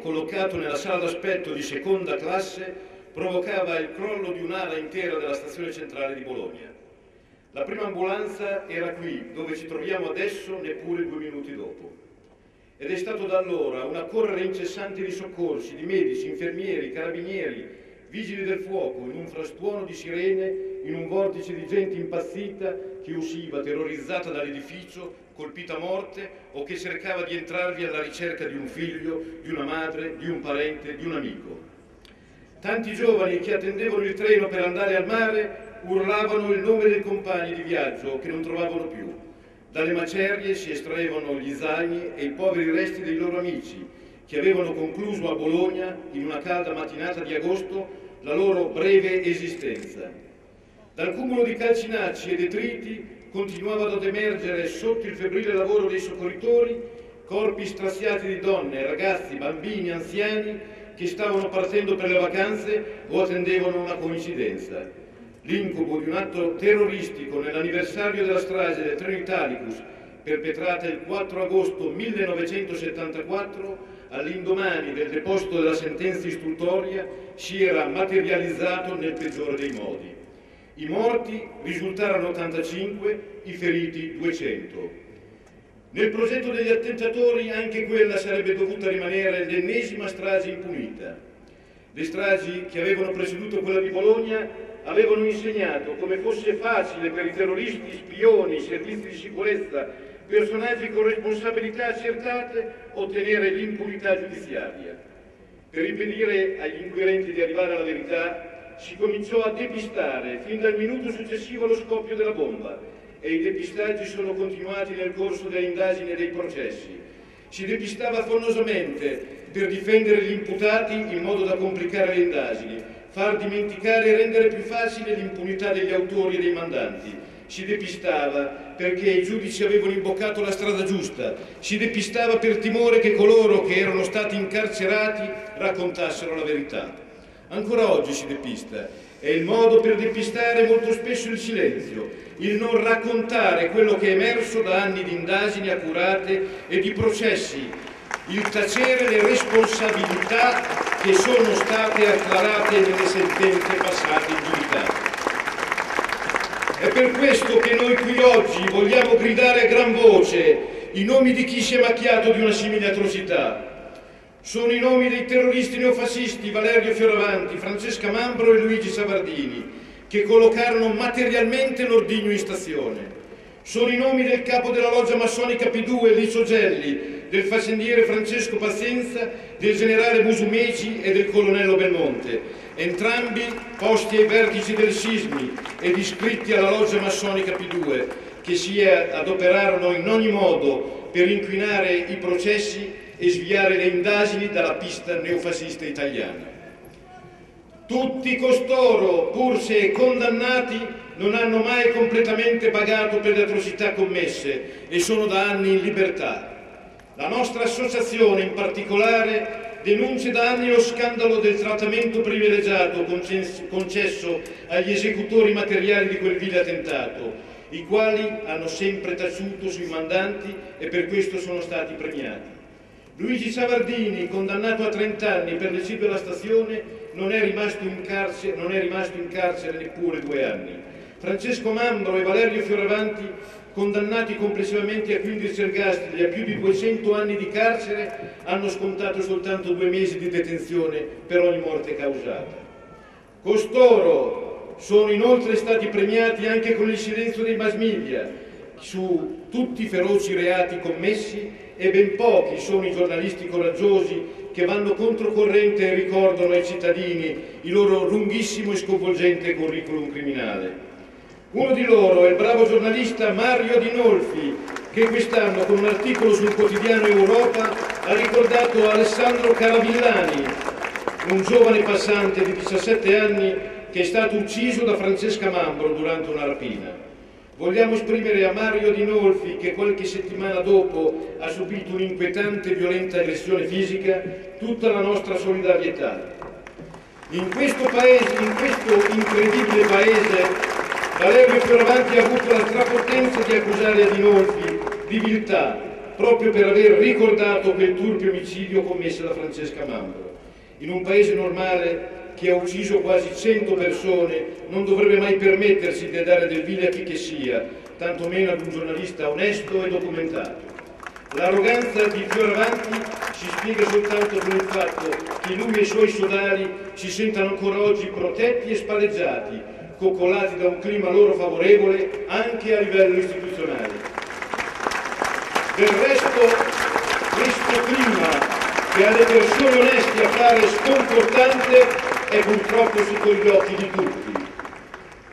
collocato nella sala d'aspetto di seconda classe provocava il crollo di un'ala intera della stazione centrale di Bologna. La prima ambulanza era qui, dove ci troviamo adesso, neppure due minuti dopo. Ed è stato da allora una correre incessante di soccorsi, di medici, infermieri, carabinieri, vigili del fuoco, in un frastuono di sirene, in un vortice di gente impazzita che usciva terrorizzata dall'edificio, colpita a morte o che cercava di entrarvi alla ricerca di un figlio, di una madre, di un parente, di un amico. Tanti giovani che attendevano il treno per andare al mare urlavano il nome dei compagni di viaggio che non trovavano più. Dalle macerie si estraevano gli zaini e i poveri resti dei loro amici che avevano concluso a Bologna, in una calda mattinata di agosto, la loro breve esistenza. Dal cumulo di calcinacci e detriti continuavano ad emergere sotto il febbrile lavoro dei soccorritori corpi straziati di donne, ragazzi, bambini, anziani che stavano partendo per le vacanze o attendevano una coincidenza. L'incubo di un atto terroristico nell'anniversario della strage del treno Italicus, perpetrata il 4 agosto 1974, all'indomani del deposito della sentenza istruttoria, si era materializzato nel peggiore dei modi. I morti risultarono 85, i feriti 200. Nel progetto degli attentatori anche quella sarebbe dovuta rimanere l'ennesima strage impunita. Le stragi che avevano preceduto quella di Bologna avevano insegnato come fosse facile per i terroristi, spioni, servizi di sicurezza, personaggi con responsabilità accertate ottenere l'impunità giudiziaria. Per impedire agli inquirenti di arrivare alla verità si cominciò a depistare fin dal minuto successivo allo scoppio della bomba e i depistaggi sono continuati nel corso delle indagini e dei processi. Si depistava affannosamente per difendere gli imputati in modo da complicare le indagini, far dimenticare e rendere più facile l'impunità degli autori e dei mandanti. Si depistava perché i giudici avevano imboccato la strada giusta, si depistava per timore che coloro che erano stati incarcerati raccontassero la verità. Ancora oggi si depista. È il modo per depistare molto spesso il silenzio, il non raccontare quello che è emerso da anni di indagini accurate e di processi, il tacere le responsabilità che sono state acclarate nelle sentenze passate in giudicato. È per questo che noi qui oggi vogliamo gridare a gran voce i nomi di chi si è macchiato di una simile atrocità, sono i nomi dei terroristi neofascisti Valerio Fioravanti, Francesca Mambro e Luigi Savardini, che collocarono materialmente l'ordigno in stazione. Sono i nomi del capo della loggia massonica P2, Licio Gelli, del faccendiere Francesco Pazienza, del generale Musumeci e del colonnello Belmonte, entrambi posti ai vertici del sismi ed iscritti alla loggia massonica P2, che si adoperarono in ogni modo per inquinare i processi e sviare le indagini dalla pista neofascista italiana. Tutti costoro, pur se condannati, non hanno mai completamente pagato per le atrocità commesse e sono da anni in libertà. La nostra associazione in particolare denuncia da anni lo scandalo del trattamento privilegiato concesso agli esecutori materiali di quel vile attentato, i quali hanno sempre taciuto sui mandanti e per questo sono stati premiati. Luigi Savardini, condannato a 30 anni per l'eccidio alla stazione, non è, carcere, non è rimasto in carcere neppure due anni. Francesco Mambro e Valerio Fioravanti, condannati complessivamente a 15 ergastoli e a più di 200 anni di carcere, hanno scontato soltanto due mesi di detenzione per ogni morte causata. Costoro sono inoltre stati premiati anche con il silenzio dei mass media su tutti i feroci reati commessi e ben pochi sono i giornalisti coraggiosi che vanno controcorrente e ricordano ai cittadini il loro lunghissimo e sconvolgente curriculum criminale. Uno di loro è il bravo giornalista Mario Adinolfi, che quest'anno con un articolo sul quotidiano Europa ha ricordato Alessandro Caravillani, un giovane passante di 17 anni che è stato ucciso da Francesca Mambro durante una rapina. Vogliamo esprimere a Mario Dinolfi, che qualche settimana dopo ha subito un'inquietante e violenta aggressione fisica, tutta la nostra solidarietà. In questo paese, in questo incredibile paese, Valerio Fioravanti ha avuto la strapotenza di accusare Adinolfi di viltà, proprio per aver ricordato quel turpio omicidio commesso da Francesca Mambro. In un paese normale che ha ucciso quasi 100 persone non dovrebbe mai permettersi di dare del vile a chi che sia, tantomeno ad un giornalista onesto e documentato. L'arroganza di Fioravanti si spiega soltanto con il fatto che lui e i suoi sodali si sentano ancora oggi protetti e spalleggiati, coccolati da un clima loro favorevole anche a livello istituzionale. Del resto, questo clima che alle persone oneste appare sconfortante è purtroppo sotto gli occhi di tutti.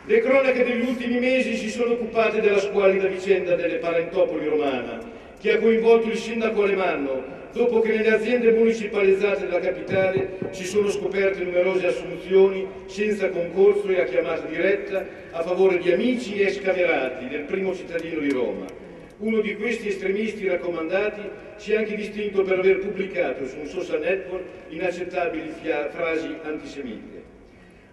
Le cronache degli ultimi mesi si sono occupate della squalida vicenda delle parentopoli romana, che ha coinvolto il sindaco Alemanno, dopo che nelle aziende municipalizzate della capitale si sono scoperte numerose assunzioni senza concorso e a chiamata diretta a favore di amici e escamerati del primo cittadino di Roma. Uno di questi estremisti raccomandati si è anche distinto per aver pubblicato su un social network inaccettabili frasi antisemite.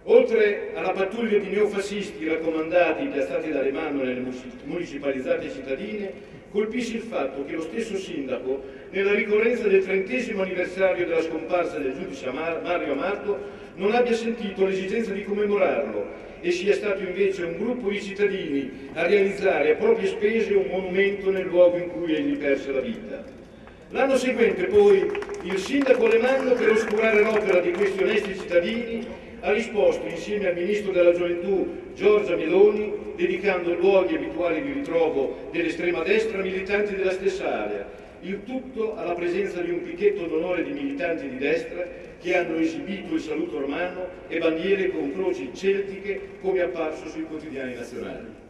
Oltre alla pattuglia di neofascisti raccomandati piazzati dalle mani nelle municipalizzate cittadine, colpisce il fatto che lo stesso sindaco, nella ricorrenza del trentesimo anniversario della scomparsa del giudice Mario Amato, non abbia sentito l'esigenza di commemorarlo e sia stato invece un gruppo di cittadini a realizzare a proprie spese un monumento nel luogo in cui egli perse la vita. L'anno seguente poi il sindaco Alemanno per oscurare l'opera di questi onesti cittadini ha risposto insieme al Ministro della Gioventù Giorgia Meloni, dedicando luoghi abituali di ritrovo dell'estrema destra militanti della stessa area, il tutto alla presenza di un picchetto d'onore di militanti di destra che hanno esibito il saluto romano e bandiere con croci celtiche come apparso sui quotidiani nazionali.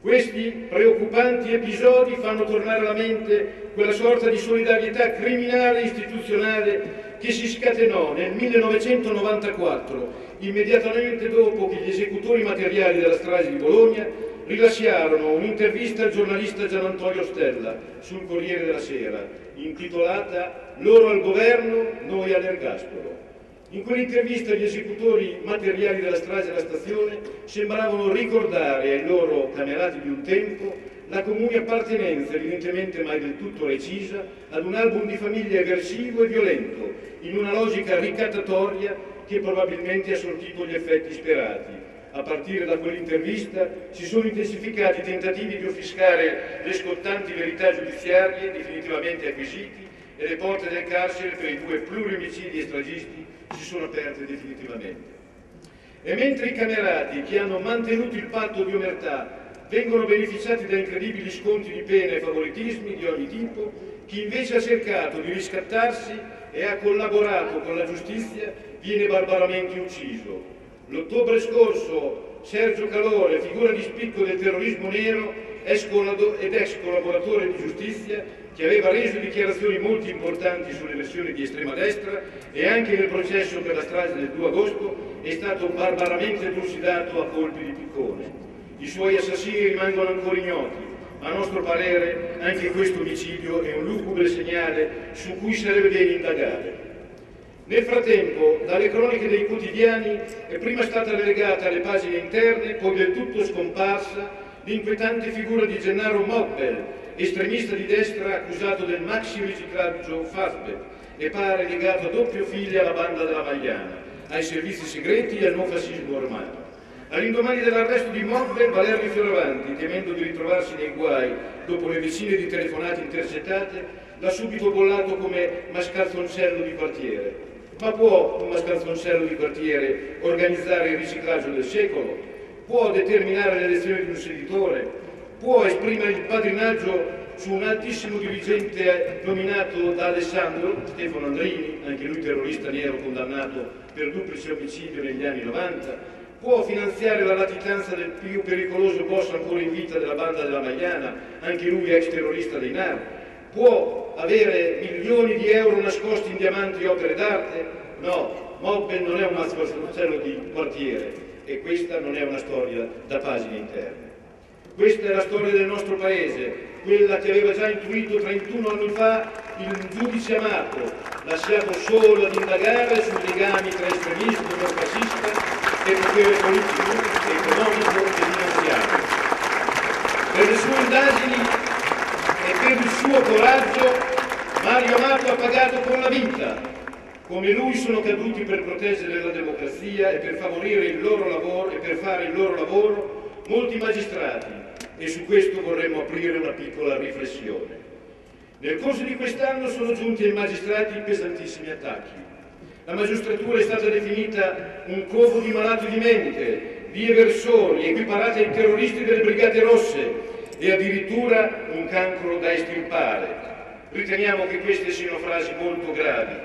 Questi preoccupanti episodi fanno tornare alla mente quella sorta di solidarietà criminale istituzionale che si scatenò nel 1994, immediatamente dopo che gli esecutori materiali della strage di Bologna rilasciarono un'intervista al giornalista Gian Antonio Stella sul Corriere della Sera, intitolata Loro al governo, noi all'ergastolo. In quell'intervista gli esecutori materiali della strage della stazione sembravano ricordare ai loro camerati di un tempo la comune appartenenza, evidentemente mai del tutto recisa, ad un album di famiglia aggressivo e violento, in una logica ricattatoria che probabilmente ha sortito gli effetti sperati. A partire da quell'intervista si sono intensificati i tentativi di offiscare le scottanti verità giudiziarie definitivamente acquisiti e le porte del carcere per i due plurimicidi e stragisti si sono aperte definitivamente. E mentre i camerati che hanno mantenuto il patto di omertà vengono beneficiati da incredibili sconti di pena e favoritismi di ogni tipo, chi invece ha cercato di riscattarsi e ha collaborato con la giustizia viene barbaramente ucciso. L'ottobre scorso Sergio Calore, figura di spicco del terrorismo nero ed ex collaboratore di giustizia, che aveva reso dichiarazioni molto importanti sulle versioni di estrema destra e anche nel processo per la strage del 2 agosto, è stato barbaramente trucidato a colpi di piccone. I suoi assassini rimangono ancora ignoti, a nostro parere anche questo omicidio è un lugubre segnale su cui sarebbe bene indagare. Nel frattempo, dalle croniche dei quotidiani è prima stata relegata alle pagine interne, poi del tutto scomparsa, l'inquietante figura di Gennaro Mobbel, estremista di destra accusato del maxi riciclaggio Fasbet e pare legato a doppio filo alla banda della Magliana, ai servizi segreti e al non fascismo ormano. All'indomani dell'arresto di Mobbe, Valerio Fioravanti, temendo di ritrovarsi nei guai dopo le decine di telefonate intercettate, l'ha subito bollato come mascalzoncello di quartiere. Ma può un mascalzoncello di quartiere organizzare il riciclaggio del secolo? Può determinare l'elezione di un seditore? Può esprimere il padrinaggio su un altissimo dirigente nominato da Alessandro, Stefano Andrini, anche lui terrorista nero condannato per duplice omicidio negli anni 90, può finanziare la latitanza del più pericoloso boss ancora in vita della banda della Magliana, anche lui ex terrorista dei NAR, può avere milioni di euro nascosti in diamanti e opere d'arte? No, Mobben non è un mazzocello di quartiere e questa non è una storia da pagine interne. Questa è la storia del nostro paese, quella che aveva già intuito 31 anni fa il giudice Amato, lasciato solo ad indagare sui legami tra estremismo neofascista e potere politico, economico e finanziario. Per le sue indagini e per il suo coraggio Mario Amato ha pagato con la vita. Come lui sono caduti per proteggere la democrazia e per favorire il loro lavoro e per fare il loro lavoro molti magistrati e su questo vorremmo aprire una piccola riflessione. Nel corso di quest'anno sono giunti ai magistrati pesantissimi attacchi. La magistratura è stata definita un covo di malati di mente, di eversori, equiparati ai terroristi delle Brigate Rosse e addirittura un cancro da estirpare. Riteniamo che queste siano frasi molto gravi.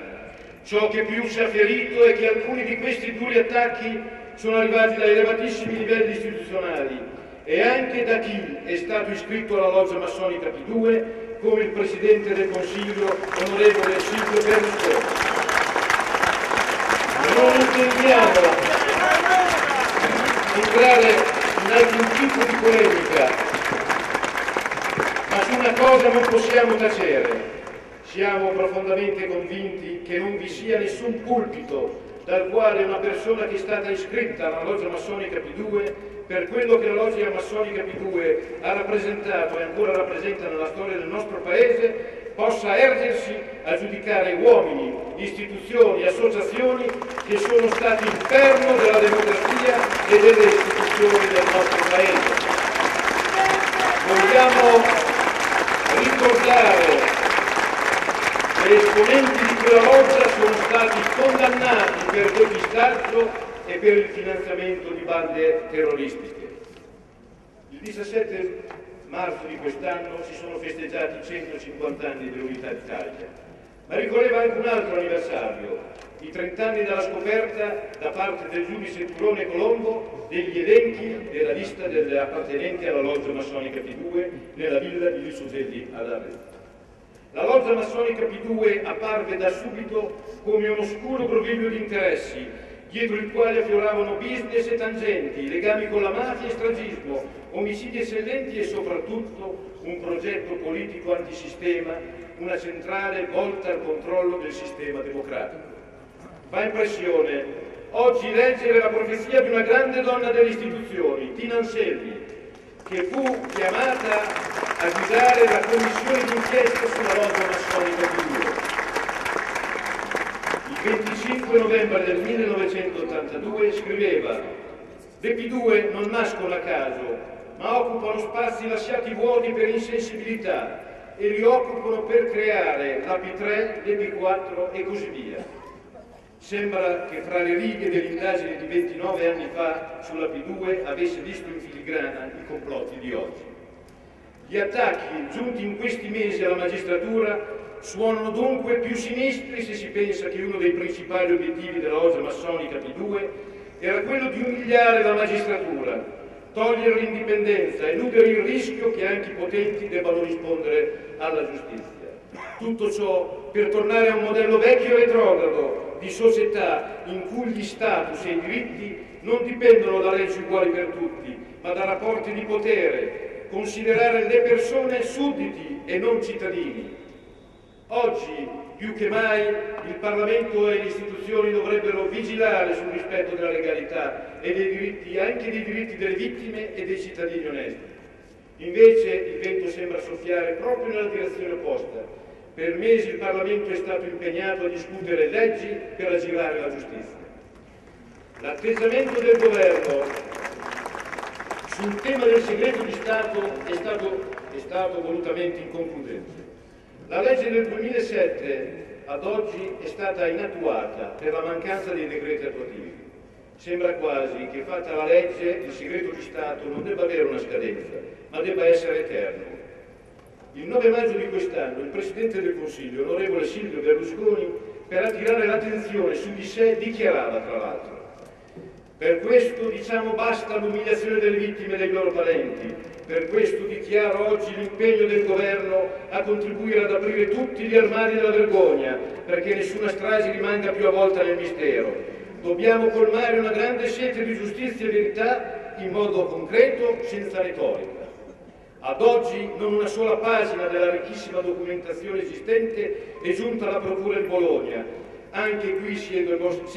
Ciò che più ci ha ferito è che alcuni di questi duri attacchi sono arrivati da elevatissimi livelli istituzionali e anche da chi è stato iscritto alla loggia massonica P2 come il Presidente del Consiglio, onorevole Silvio Berlusconi. Non intendiamo entrare in alcun tipo di polemica, ma su una cosa non possiamo tacere. Siamo profondamente convinti che non vi sia nessun pulpito dal quale una persona che è stata iscritta alla loggia massonica P2 per quello che la logica massonica P2 ha rappresentato e ancora rappresenta nella storia del nostro Paese, possa ergersi a giudicare uomini, istituzioni, associazioni che sono stati il perno della democrazia e delle istituzioni del nostro Paese. Vogliamo ricordare che esponenti di quella loggia sono stati condannati per depistaggio e per il finanziamento di bande terroristiche. Il 17 marzo di quest'anno si sono festeggiati 150 anni dell'Unità d'Italia, ma ricorreva anche un altro anniversario, i 30 anni dalla scoperta da parte del giudice Turone Colombo degli elenchi della lista delle appartenenti alla loggia massonica P2 nella villa di Lissogelli ad Arezzo. La loggia massonica P2 apparve da subito come un oscuro groviglio di interessi dietro il quale affioravano business e tangenti, legami con la mafia e stragismo, omicidi eccellenti e soprattutto un progetto politico antisistema, una centrale volta al controllo del sistema democratico. Fa impressione oggi leggere la profezia di una grande donna delle istituzioni, Tina Anselmi, che fu chiamata a guidare la commissione d'inchiesta sulla lotta massonica di Duro. Il 25 novembre del 1982 scriveva Le P2 non nascono a caso, ma occupano spazi lasciati vuoti per insensibilità e li occupano per creare la P3, le P4 e così via. Sembra che fra le righe dell'indagine di 29 anni fa sulla P2 avesse visto in filigrana i complotti di oggi. Gli attacchi giunti in questi mesi alla magistratura Suonano dunque più sinistri se si pensa che uno dei principali obiettivi della loggia massonica P2 era quello di umiliare la magistratura, togliere l'indipendenza, eludere il rischio che anche i potenti debbano rispondere alla giustizia. Tutto ciò per tornare a un modello vecchio e retrogrado di società in cui gli status e i diritti non dipendono da leggi uguali per tutti, ma da rapporti di potere, considerare le persone sudditi e non cittadini, Oggi, più che mai, il Parlamento e le istituzioni dovrebbero vigilare sul rispetto della legalità e dei diritti, anche dei diritti delle vittime e dei cittadini onesti. Invece il vento sembra soffiare proprio nella direzione opposta. Per mesi il Parlamento è stato impegnato a discutere leggi per aggirare la giustizia. L'atteggiamento del governo sul tema del segreto di Stato è stato, è stato volutamente inconcludente. La legge del 2007 ad oggi è stata inattuata per la mancanza dei decreti attuativi. Sembra quasi che fatta la legge il segreto di Stato non debba avere una scadenza, ma debba essere eterno. Il 9 maggio di quest'anno il Presidente del Consiglio, onorevole Silvio Berlusconi, per attirare l'attenzione su di sé dichiarava tra l'altro per questo diciamo basta all'umiliazione delle vittime e dei loro parenti. Per questo dichiaro oggi l'impegno del Governo a contribuire ad aprire tutti gli armadi della vergogna, perché nessuna strage rimanga più avvolta nel mistero. Dobbiamo colmare una grande sete di giustizia e verità in modo concreto, senza retorica. Ad oggi non una sola pagina della ricchissima documentazione esistente è giunta alla Procura di Bologna, anche qui si è,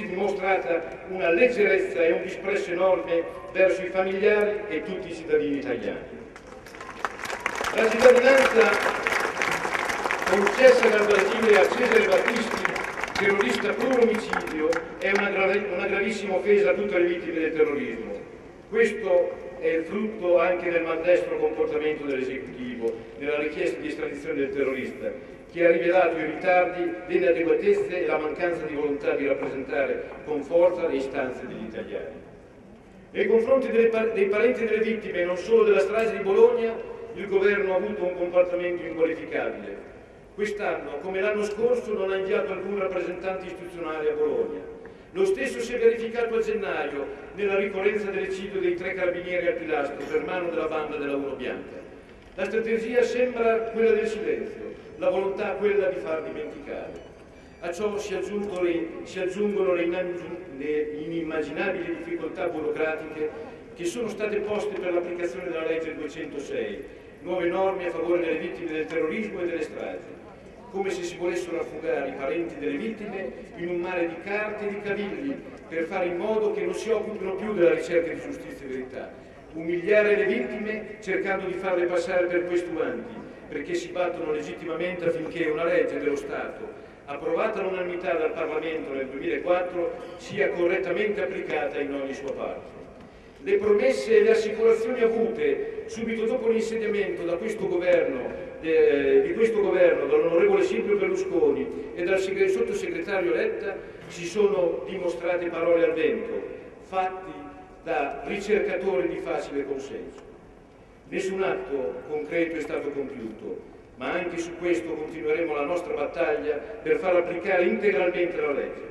dimostrata una leggerezza e un disprezzo enorme verso i familiari e tutti i cittadini italiani. La cittadinanza concessa dal Brasile a Cesare Battisti, terrorista per omicidio, è una, grave, una gravissima offesa a tutte le vittime del terrorismo. Questo è il frutto anche del maldestro comportamento dell'esecutivo nella richiesta di estradizione del terrorista, che ha rivelato i ritardi, le inadeguatezze e la mancanza di volontà di rappresentare con forza le istanze degli italiani. Nei confronti dei parenti delle vittime, non solo della strage di Bologna, il governo ha avuto un comportamento inqualificabile. Quest'anno, come l'anno scorso, non ha inviato alcun rappresentante istituzionale a Bologna. Lo stesso si è verificato a gennaio nella ricorrenza dell'eccidio dei tre carabinieri al pilastro per mano della banda della Uno Bianca. La strategia sembra quella del silenzio, la volontà quella di far dimenticare. A ciò si aggiungono, le, si aggiungono le, inimmaginabili difficoltà burocratiche che sono state poste per l'applicazione della legge 206, nuove norme a favore delle vittime del terrorismo e delle stragi, come se si volessero affogare i parenti delle vittime in un mare di carte e di cavilli per fare in modo che non si occupino più della ricerca di giustizia e verità, umiliare le vittime cercando di farle passare per questuanti, perché si battono legittimamente affinché una legge dello Stato approvata all'unanimità dal Parlamento nel 2004, sia correttamente applicata in ogni sua parte. Le promesse e le assicurazioni avute subito dopo l'insediamento da questo governo, eh, di questo governo, dall'onorevole Silvio Berlusconi e dal sottosegretario Letta, si sono dimostrate parole al vento, fatti da ricercatori di facile consenso. Nessun atto concreto è stato compiuto, ma anche su questo continueremo la nostra battaglia per far applicare integralmente la legge.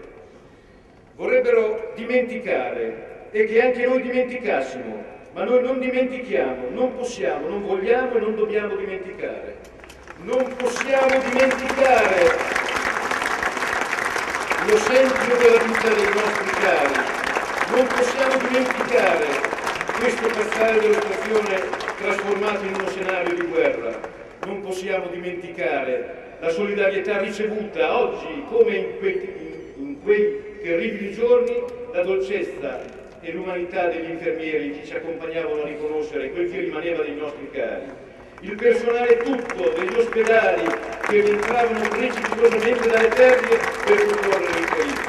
Vorrebbero dimenticare e che anche noi dimenticassimo, ma noi non dimentichiamo, non possiamo, non vogliamo e non dobbiamo dimenticare. Non possiamo dimenticare l'esempio della vita dei nostri cari, non possiamo dimenticare questo passare dello stazione trasformato in uno scenario di guerra, non possiamo dimenticare la solidarietà ricevuta oggi come in quei, in quei terribili giorni, la dolcezza e l'umanità degli infermieri che ci accompagnavano a riconoscere quel che rimaneva dei nostri cari. Il personale tutto degli ospedali che rientravano precipitosamente dalle terre per soccorrere i feriti.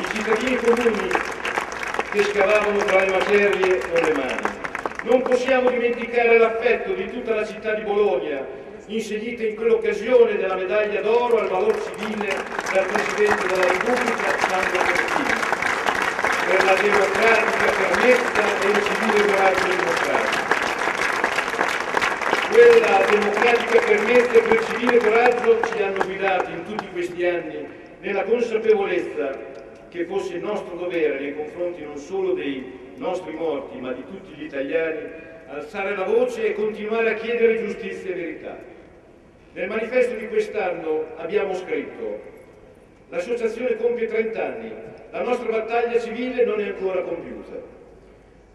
I cittadini comuni che scavavano tra le macerie con le mani. Non possiamo dimenticare l'affetto di tutta la città di Bologna, insegnita in quell'occasione della medaglia d'oro al valor civile dal Presidente della Repubblica Sandro Pertini, per la democratica fermezza e il civile coraggio dimostrato. Quella democratica fermezza e quel civile coraggio ci hanno guidati in tutti questi anni nella consapevolezza che fosse il nostro dovere nei confronti non solo dei nostri morti, ma di tutti gli italiani, alzare la voce e continuare a chiedere giustizia e verità. Nel manifesto di quest'anno abbiamo scritto L'associazione compie 30 anni, la nostra battaglia civile non è ancora compiuta.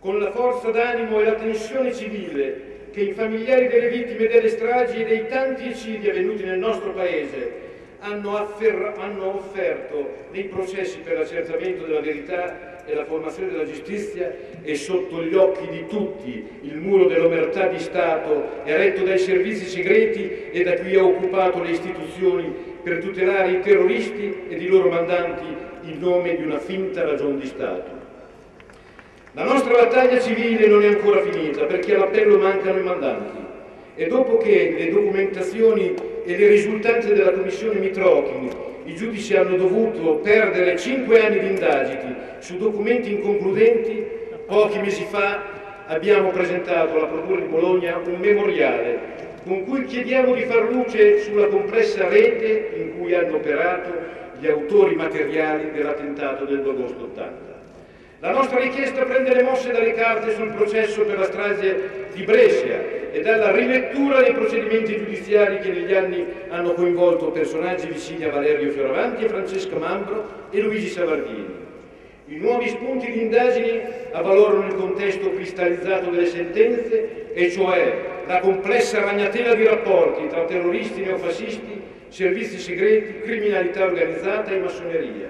Con la forza d'animo e la tensione civile che i familiari delle vittime delle stragi e dei tanti eccidi avvenuti nel nostro Paese hanno, hanno offerto nei processi per l'accertamento della verità e la formazione della giustizia è sotto gli occhi di tutti il muro dell'omertà di Stato eretto dai servizi segreti e da cui ha occupato le istituzioni per tutelare i terroristi ed i loro mandanti in nome di una finta ragion di Stato. La nostra battaglia civile non è ancora finita perché all'appello mancano i mandanti e dopo che le documentazioni e le risultanze della commissione Mitrochin i giudici hanno dovuto perdere cinque anni di indagini su documenti inconcludenti, pochi mesi fa abbiamo presentato alla Procura di Bologna un memoriale con cui chiediamo di far luce sulla complessa rete in cui hanno operato gli autori materiali dell'attentato del 2 agosto 80. La nostra richiesta prende le mosse dalle carte sul processo per la strage di Brescia e dalla rilettura dei procedimenti giudiziari che negli anni hanno coinvolto personaggi vicini a Valerio Fioravanti, a Francesco Mambro e Luigi Savardini. I nuovi spunti di indagini avvalorano il contesto cristallizzato delle sentenze, e cioè la complessa ragnatela di rapporti tra terroristi neofascisti, servizi segreti, criminalità organizzata e massoneria.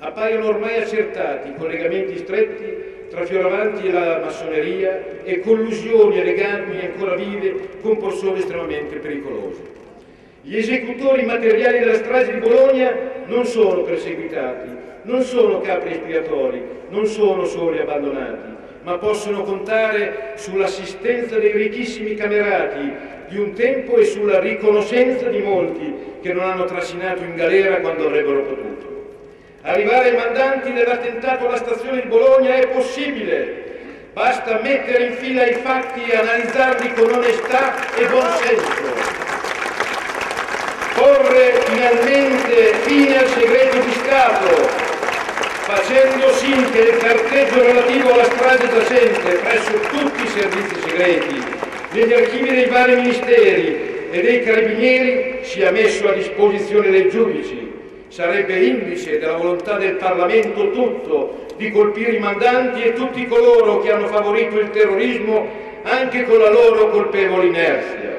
Appaiono ormai accertati collegamenti stretti tra Fioravanti e la massoneria e collusioni e legami ancora vive con persone estremamente pericolose. Gli esecutori materiali della strage di Bologna non sono perseguitati, non sono capri espiatori, non sono soli abbandonati, ma possono contare sull'assistenza dei ricchissimi camerati di un tempo e sulla riconoscenza di molti che non hanno trascinato in galera quando avrebbero potuto. Arrivare ai mandanti dell'attentato alla stazione di Bologna è possibile, basta mettere in fila i fatti e analizzarli con onestà e buonsenso. Porre finalmente fine al segreto di Stato, facendo sì che il carteggio relativo alla strage giacente presso tutti i servizi segreti, negli archivi dei vari ministeri e dei carabinieri sia messo a disposizione dei giudici sarebbe indice della volontà del Parlamento tutto di colpire i mandanti e tutti coloro che hanno favorito il terrorismo anche con la loro colpevole inerzia.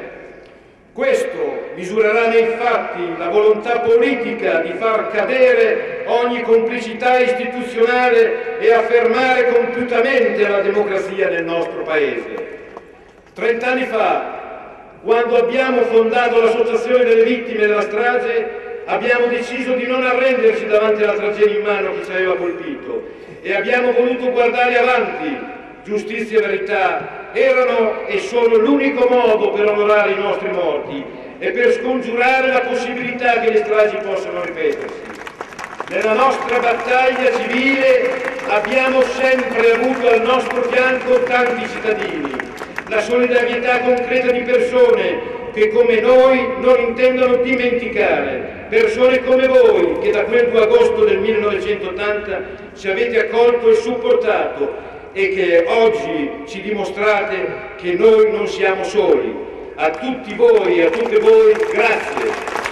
Questo misurerà nei fatti la volontà politica di far cadere ogni complicità istituzionale e affermare compiutamente la democrazia nel nostro Paese. Trent'anni fa, quando abbiamo fondato l'Associazione delle Vittime della Strage, abbiamo deciso di non arrenderci davanti alla tragedia in mano che ci aveva colpito e abbiamo voluto guardare avanti. Giustizia e verità erano e sono l'unico modo per onorare i nostri morti e per scongiurare la possibilità che le stragi possano ripetersi. Nella nostra battaglia civile abbiamo sempre avuto al nostro fianco tanti cittadini, la solidarietà concreta di persone che come noi non intendono dimenticare, persone come voi che da quel 2 agosto del 1980 ci avete accolto e supportato e che oggi ci dimostrate che noi non siamo soli. A tutti voi e a tutte voi grazie.